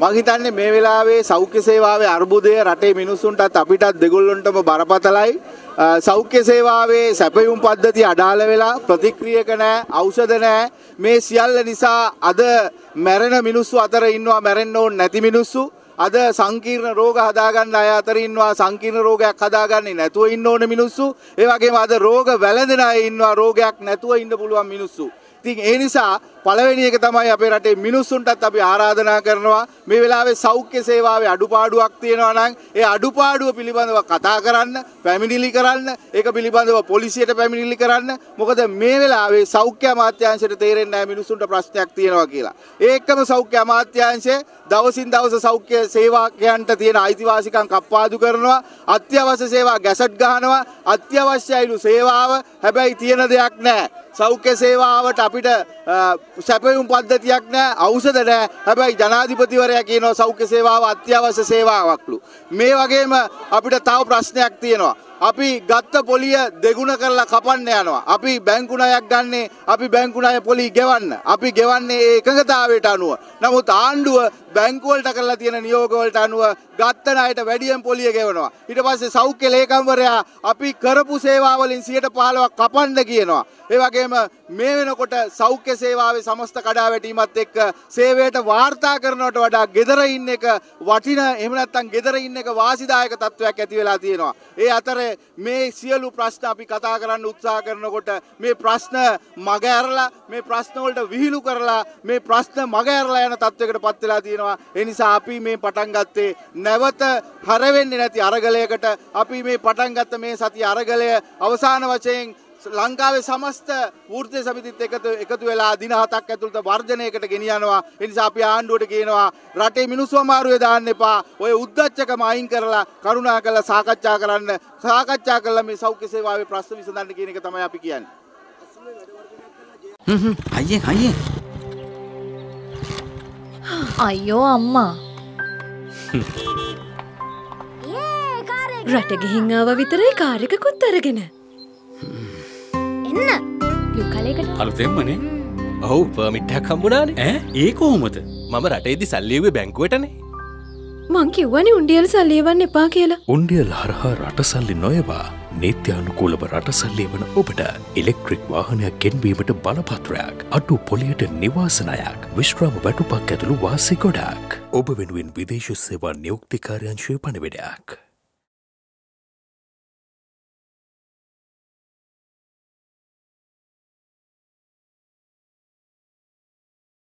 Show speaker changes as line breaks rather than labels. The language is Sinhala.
මං හිතන්නේ මේ වෙලාවේ සෞඛ්‍ය සේවාවේ අර්බුදය රටේ මිනිස්සුන්ටත් අපිටත් දෙගොල්ලොන්ටම බරපතලයි. සෞඛ්‍ය සේවාවේ සැපයුම් පද්ධතිය අඩාල වෙලා ප්‍රතික්‍රියක නැහැ, ඖෂධ නැහැ. මේ සියල්ල නිසා අද මැරෙන මිනිස්සු අතර ඉන්නවා මැරෙන්න ඕන නැති මිනිස්සු. අද සංකීර්ණ රෝග හදාගන්න අය අතර ඉන්නවා සංකීර්ණ රෝගයක් හදාගන්නේ නැතුව ඉන්න ඕන මිනිස්සු. ඒ වගේම අද රෝග වැළඳෙන අය ඉන්නවා රෝගයක් නැතුව ඉන්න පුළුවන් මිනිස්සු. ඉතින් ඒ නිසා පළවෙනි එක තමයි අපේ රටේ මිනිස්සුන්ටත් අපි ආරාධනා කරනවා. මේ වෙලාවේ සෞඛ්‍ය සේවාවේ අඩුපාඩුවක් තියෙනවා නම් ඒ අඩුපාඩුව පිළිබඳව කතා කරන්න පැමිණිලි කරන්න ඒක පිළිබඳව පොලිසියට පැමිණිලි කරන්න. මොකද මේ වෙලාවේ සෞඛ්‍ය අමාත්‍යාංශයට තේරෙන්නේ නැහැ මිනිස්සුන්ට ප්‍රශ්නයක් තියෙනවා කියලා. ඒ එක්කම සෞඛ්‍ය අමාත්‍යාංශය දවසින් දවස සෞඛ්‍ය සේවාකයන්ට තියෙන අයිතිවාසිකම් කප්පාදු කරනවා. අත්‍යවශ්‍ය සේවා ගැසට් ගහනවා. අත්‍යවශ්‍යයිලු සේවාව. හැබැයි තියෙන දෙයක් නැහැ. සෞඛ්‍ය සේවාවට අපිට සැපයුම් පද්ධතියක් නෑ ඖෂධ නෑ. හැබැයි ජනාධිපතිවරයා කියනවා සෞඛ්‍ය සේවාව අත්‍යවශ්‍ය සේවාවක්ලු. මේ වගේම අපිට තව ප්‍රශ්නයක් තියෙනවා. අපි ගත්ත පොලිය දෙගුණ කරලා කපන්න යනවා. අපි බැංකු ණයක් ගන්නේ අපි බැංකු ණය පොලි ගෙවන්න. අපි ගෙවන්නේ ඒ එකඟතාවයට අනුව. නමුත් ආණ්ඩුව බැංකු වලට කරලා තියෙන නියෝග වලට අනුව ගත්ත ණයට වැඩියෙන් පොලිය ගෙවනවා. ඊට පස්සේ සෞඛ්‍ය ලේකම්වරයා අපි කරපු සේවාවලින් 115ක් කපන්න කියනවා. ඒ වගේම මේ වෙනකොට සෞඛ්‍ය සේවාවේ සමස්ත කඩාවැටීමත් එක්ක සේවයට වාර්තා කරනවට වඩා gedara ඉන්න එක වටින එහෙම නැත්නම් gedara ඉන්න එක වාසිදායක තත්වයක් ඇති වෙලා තියෙනවා. ඒ අතරේ මේ සියලු ප්‍රශ්න අපි කතා කරන්න උත්සාහ කරනකොට මේ ප්‍රශ්න මග ඇරලා මේ ප්‍රශ්න වලට විහිළු කරලා මේ ප්‍රශ්න මග ඇරලා යන තත්වයකට පත් වෙලා තියෙනවා. ඒ නිසා අපි මේ පටන් ගත්තේ නැවත හරවෙන්නේ නැති අරගලයකට අපි මේ පටන් ගත්ත මේ සතිය අරගලය අවසාන වශයෙන් ලංකාවේ සමස්ත වෘත්තීය සමිතිත් එකතු එකතු වෙලා දින හතක් ඇතුළත වර්ජනයකට ගෙනියනවා. ඒ නිසා අපි ආණ්ඩුවට කියනවා රටේ මිනිස්සු අමාරුවේ දාන්න එපා. ඔය උද්දච්චකම අයින් කරලා කරුණාකරලා සාකච්ඡා කරන්න. සාකච්ඡා කළා මේ සෞඛ්‍ය සේවාවේ ප්‍රශ්න විසඳන්න කියන එක තමයි අපි කියන්නේ.
අයියෙන් අයියෙන්
අයියෝ අම්මා රට ගිහින් ආව විතරයි කාර්යකකුත් අරගෙන එන්න යුකලයකට
අලුතෙම්මනේ ඔහු පර්මිට්ටක් කම්බුණානේ ඈ? ඒ කොහොමද? මම රටේදි සල්ලියවේ බැංකුවටනේ.
මං කිව්වනේ උන්ඩියල් සල්ලියවන්න එපා කියලා.
උන්ඩියල් හරහා රටසල්ලි නොයවා නීත්‍යානුකූලව රටසල්ලිය වන ඔබට ඉලෙක්ට්‍රික් වාහනයක් ගෙන්වීමට බලපත්‍රයක් අඩු පොලියට නිවාසනයක් විශ්‍රාම වැටුපක් ඇතුළු වාසි ගොඩක්. ඔබ වෙනුවෙන් විදේශ සේවා නියුක්තිකාරයංශය පණවිඩයක්.